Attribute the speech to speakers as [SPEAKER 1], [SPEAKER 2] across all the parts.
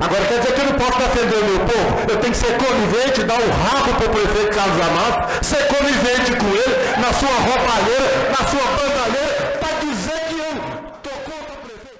[SPEAKER 1] Agora quer dizer que eu não posso defender o meu povo? Eu tenho que ser conivente, dar um rabo para o prefeito Carlos Amado, ser conivente com ele, na sua roubalheira, na sua bandalheira, para dizer que eu estou contra o prefeito.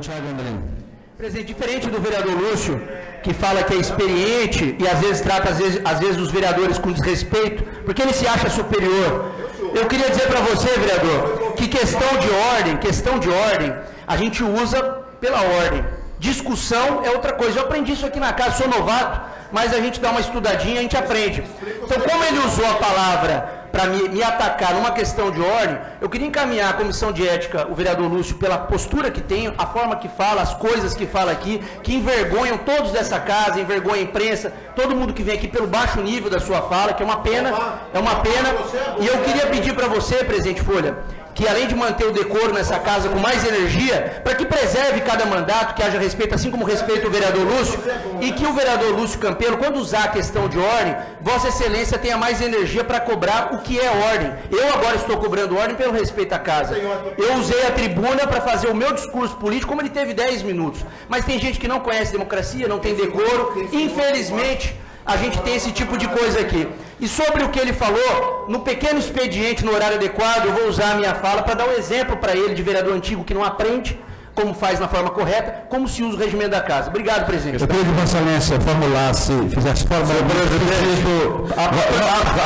[SPEAKER 2] Tiago André. Presidente, diferente do vereador Lúcio, que fala que é experiente e às vezes trata às vezes, às vezes os vereadores com desrespeito, porque ele se acha superior. Eu queria dizer para você, vereador, que questão de ordem, questão de ordem, a gente usa pela ordem. Discussão é outra coisa. Eu aprendi isso aqui na casa, sou novato, mas a gente dá uma estudadinha, a gente aprende. Então, como ele usou a palavra para me, me, atacar numa questão de ordem, eu queria encaminhar a comissão de ética, o vereador Lúcio, pela postura que tem, a forma que fala, as coisas que fala aqui, que envergonham todos dessa casa, envergonham a imprensa, todo mundo que vem aqui pelo baixo nível da sua fala, que é uma pena, é uma pena. E eu queria pedir para você, presidente Folha, que além de manter o decoro nessa casa com mais energia, para que preserve cada mandato, que haja respeito, assim como respeita o vereador Lúcio, e que o vereador Lúcio Campelo, quando usar a questão de ordem, Vossa Excelência tenha mais energia para cobrar o que é ordem. Eu agora estou cobrando ordem pelo respeito à casa. Eu usei a tribuna para fazer o meu discurso político, como ele teve 10 minutos. Mas tem gente que não conhece democracia, não tem decoro, infelizmente a gente tem esse tipo de coisa aqui. E sobre o que ele falou, no pequeno expediente, no horário adequado, eu vou usar a minha fala para dar um exemplo para ele de vereador antigo que não aprende, como faz na forma correta, como se usa o regimento da casa. Obrigado, presidente.
[SPEAKER 3] Eu queria que Vossa Excelência formulasse, fizesse formalmente o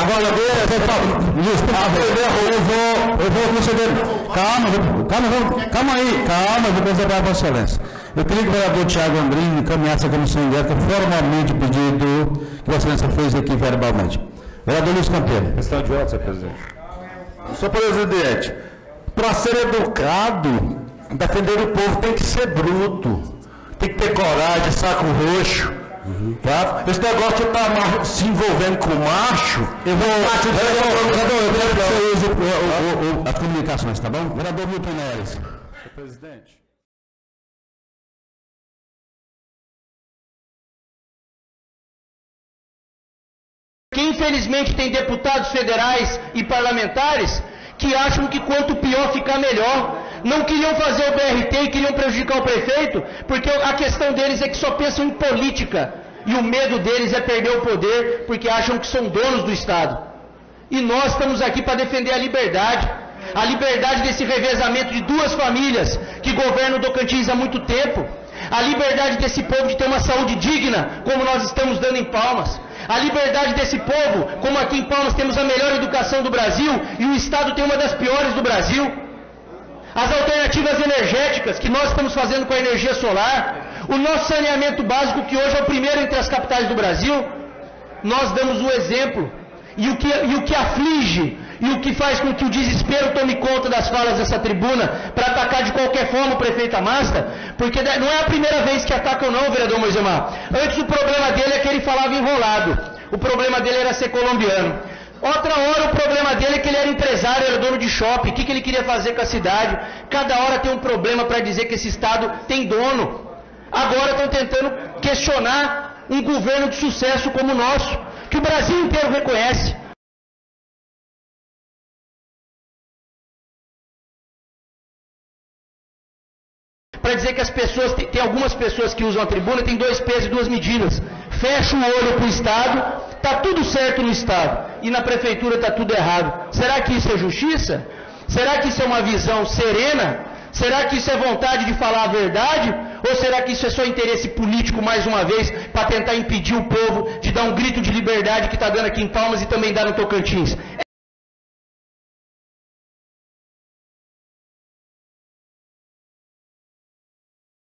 [SPEAKER 3] Agora, eu vou, eu vou conceder. Calma, calma, calma aí, calma, eu vou conceder a Vossa Excelência. Eu queria que o vereador Tiago Andrini encaminhasse a comissão indireta formalmente o pedido que Vossa Excelência fez aqui verbalmente. Vereador Luiz Campeiro.
[SPEAKER 4] Questão de ordem, senhor presidente.
[SPEAKER 1] Senhor presidente, para ser educado, defender o povo tem que ser bruto, tem que ter coragem, saco roxo. Uhum. Tá? Esse negócio de estar tá se envolvendo com macho.
[SPEAKER 3] Eu vou. Vereador, eu quero que você use o, o, o, as comunicações, tá bom? Vereador Milton Neres.
[SPEAKER 4] Senhor presidente.
[SPEAKER 2] Que infelizmente tem deputados federais e parlamentares que acham que quanto pior ficar melhor. Não queriam fazer o BRT e queriam prejudicar o prefeito, porque a questão deles é que só pensam em política. E o medo deles é perder o poder, porque acham que são donos do Estado. E nós estamos aqui para defender a liberdade. A liberdade desse revezamento de duas famílias que governam o Tocantins há muito tempo. A liberdade desse povo de ter uma saúde digna, como nós estamos dando em Palmas a liberdade desse povo, como aqui em Palmas temos a melhor educação do Brasil e o Estado tem uma das piores do Brasil. As alternativas energéticas que nós estamos fazendo com a energia solar, o nosso saneamento básico, que hoje é o primeiro entre as capitais do Brasil, nós damos o exemplo. E o que, e o que aflige e o que faz com que o desespero tome conta das falas dessa tribuna para atacar de qualquer forma o prefeito Amasta, porque não é a primeira vez que atacam não, vereador Moisemar. Antes o problema dele é que ele falava enrolado. O problema dele era ser colombiano. Outra hora o problema dele é que ele era empresário, era dono de shopping. O que, que ele queria fazer com a cidade? Cada hora tem um problema para dizer que esse Estado tem dono. Agora estão tentando questionar um governo de sucesso como o nosso, que o Brasil inteiro reconhece. para dizer que as pessoas, tem, algumas pessoas que usam a tribuna, tem dois pesos e duas medidas. Fecha o olho para o Estado, está tudo certo no Estado, e na prefeitura está tudo errado. Será que isso é justiça? Será que isso é uma visão serena? Será que isso é vontade de falar a verdade? Ou será que isso é só interesse político, mais uma vez, para tentar impedir o povo de dar um grito de liberdade que está dando aqui em Palmas e também dá no Tocantins?